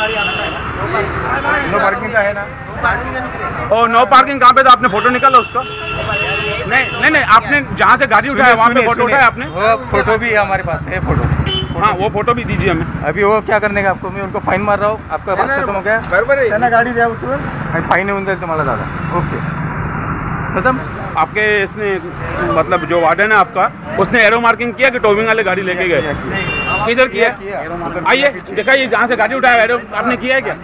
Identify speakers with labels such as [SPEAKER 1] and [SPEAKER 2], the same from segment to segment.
[SPEAKER 1] No parking का है ना?
[SPEAKER 2] ओ नो पार्किंग कहाँ पे था? आपने फ़ोटो निकाला उसका? नहीं नहीं नहीं आपने जहाँ से गाड़ी उठाया वहाँ पे फ़ोटो उठाया आपने?
[SPEAKER 1] वो फ़ोटो भी है हमारे पास है फ़ोटो।
[SPEAKER 2] हाँ वो फ़ोटो भी दीजिए हमें।
[SPEAKER 1] अभी वो क्या करने का आपको? मैं उनको फाईन मार रहा हूँ। आपका बात खत्म हो गया।
[SPEAKER 3] बरोबर आहे
[SPEAKER 1] त्यांना गाडी द्या आणि फाईन येऊन जाईल तुम्हाला दादा। ओके। खत्म।
[SPEAKER 2] आपके इसने मतलब जो वार्डन है आपका उसने एरो मार्किंग किया कि टोविंग वाले गाड़ी लेके गए? किधर किया। आइए दिखाइए जहाँ से गाड़ी उठाया एरो आपने किया है क्या?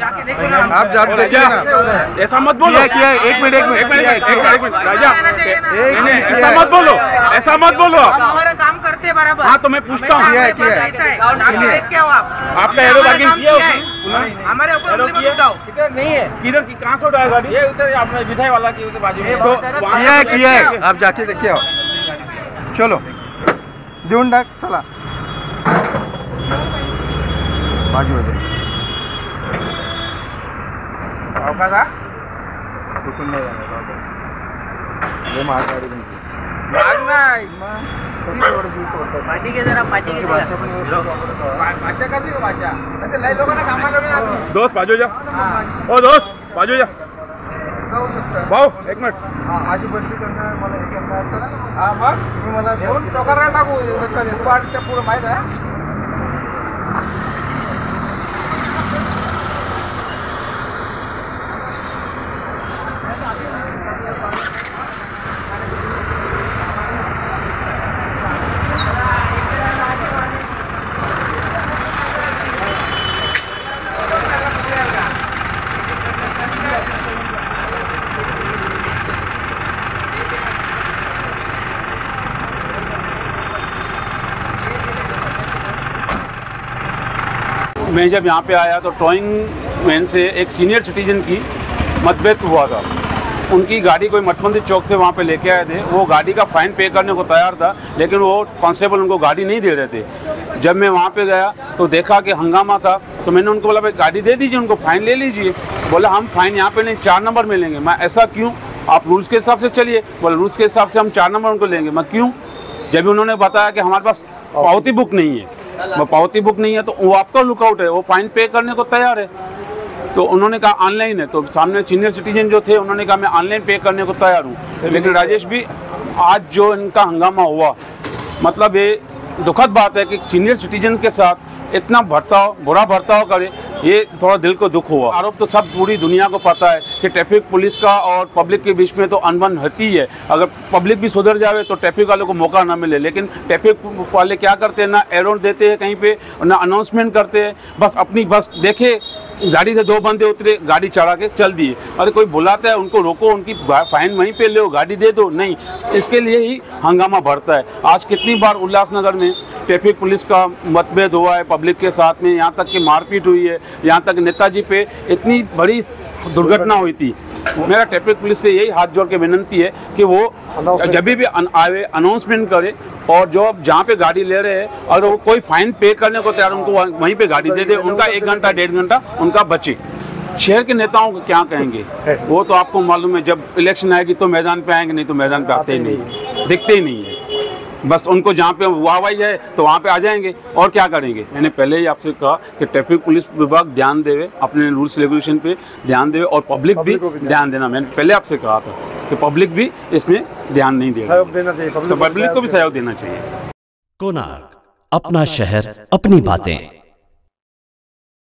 [SPEAKER 1] आप
[SPEAKER 2] राजा,
[SPEAKER 1] ना।
[SPEAKER 2] ऐसा मत बोलो।
[SPEAKER 1] किया किया एक मिनट एक मिनट
[SPEAKER 2] एक मिनट एक मिनट राजा ऐसा मत बोलो ऐसा मत बोलो
[SPEAKER 4] हमारा काम करते बराबर।
[SPEAKER 2] हाँ तो मैं पूछता हूँ।
[SPEAKER 1] है, है।
[SPEAKER 4] है
[SPEAKER 2] आपका एरो
[SPEAKER 4] हमारा
[SPEAKER 2] किया
[SPEAKER 4] हमारे ऊपर
[SPEAKER 3] नहीं है?
[SPEAKER 2] किधर की? कहाँ से उठाया गाड़ी?
[SPEAKER 3] ये उधर आपने मिठाई वाला की उधर बाजू में।
[SPEAKER 2] तो
[SPEAKER 1] किया है किया। है। आप जाके देखिए आओ। चलो। देऊन टाक चला। बाजू हो जाईल
[SPEAKER 3] अवकाश?
[SPEAKER 1] नाही जाणार, जाऊ महाग गाडी तुमची.
[SPEAKER 3] माग नाही.
[SPEAKER 1] किती एवढं दूर सोडतात?
[SPEAKER 4] पाठी घे जरा पाठी घे
[SPEAKER 1] भाषा
[SPEAKER 3] भा- कशी का भाषा? असे लय लोकांना कामाला लावले ना आपण.
[SPEAKER 2] दोस्त बाजू जा. ओ दोस्त बाजू जा. भाऊ एक मिनिट.
[SPEAKER 1] हा, अशी बदली करणार मला हे करणार
[SPEAKER 3] हा मग
[SPEAKER 1] तुम्ही मला
[SPEAKER 3] दोन टोकाला टाकू. दुपारच्या पुढे माहीत आहे.
[SPEAKER 2] मैं जब यहाँ पे आया तो टॉइंग मैन से एक सीनियर सिटीजन की मतभेद हुआ था। उनकी गाड़ी कोई मठमंदिर चौक से वहाँ पे लेके आए थे। वो गाड़ी का फाइन पे करने को तैयार था लेकिन वो कांस्टेबल उनको गाड़ी नहीं दे रहे थे। जब मैं वहाँ पे गया तो देखा कि हंगामा था तो मैंने उनको बोला भाई गाड़ी दे दीजिए उनको फाइन ले लीजिए। बोला हम फाइन यहाँ पे नहीं चार नंबर में लेंगे। मैं ऐसा क्यों? आप रूल्स के हिसाब से चलिए। बोले रूल्स के हिसाब से हम चार नंबर उनको लेंगे। मैं क्यों? जब उन्होंने बताया कि हमारे पास पावती बुक नहीं है। वो पावती बुक नहीं है तो वो आपका लुकआउट है, वो फाइन पे करने को तैयार है। तो उन्होंने कहा ऑनलाइन है। तो सामने सीनियर सिटीजन जो थे, उन्होंने कहा, मैं ऑनलाइन पे करने को तैयार हूँ। लेकिन राजेश भी आज जो इनका हंगामा हुआ मतलब ये दुखद बात है कि सीनियर सिटीजन के साथ इतना बर्ताव बुरा बर्ताव करे, ये थोड़ा दिल को दुख हुआ। आरोप तो सब पूरी दुनिया को पता है कि ट्रैफ़िक पुलिस का और पब्लिक के बीच में तो अनबन होती है। अगर पब्लिक भी सुधर जावे तो ट्रैफ़िक वालों को मौका ना मिले, लेकिन ट्रैफ़िक वाले क्या करते हैं? ना एरोन देते हैं कहीं पे, ना अनाउंसमेंट करते हैं। बस अपनी, बस देखे, गाड़ी से दो बंदे उतरे, गाड़ी चढ़ा के चल दिए। अरे कोई बुलाता है, उनको रोको, उनकी फाइन वहीं पे लो गाड़ी दे दो। नहीं, इसके लिए ही हंगामा बढ़ता है। आज कितनी बार उल्लासनगर में ट्रैफ़िक पुलिस का मतभेद हुआ है पब्लिक के साथ में यहाँ तक कि मारपीट हुई है यहाँ तक नेताजी पे इतनी बड़ी दुर्घटना हुई थी। मेरा ट्रैफ़िक पुलिस से यही हाथ जोड़ के विनंती है कि वो जब भी आवे अनाउंसमेंट करे और जो अब जहाँ पे गाड़ी ले रहे हैं और वो कोई फाइन पे करने को तैयार उनको वहीं पे गाड़ी दे दे उनका एक घंटा डेढ़ घंटा उनका बचे। शहर के नेताओं को क्या कहेंगे? वो तो आपको मालूम है जब इलेक्शन आएगी तो मैदान पे आएँगे नहीं तो मैदान पे आते ही नहीं। दिखते ही नहीं है। बस उनको जहाँ पे वाह वाहवाही है तो वहाँ पे आ जाएँगे। और क्या करेंगे? मैंने पहले ही आपसे कहा कि ट्रैफ़िक पुलिस विभाग ध्यान देवे अपने रूल्स रेगुलेशन पे ध्यान देवे और पब्लिक भी ध्यान देना। मैंने पहले आपसे कहा था कि पब्लिक भी इसमें ध्यान नहीं देगा
[SPEAKER 1] सहयोग देना चाहिए
[SPEAKER 2] तो पब्लिक को भी सहयोग देना चाहिए।
[SPEAKER 5] कोनार अपना शहर अपनी बातें।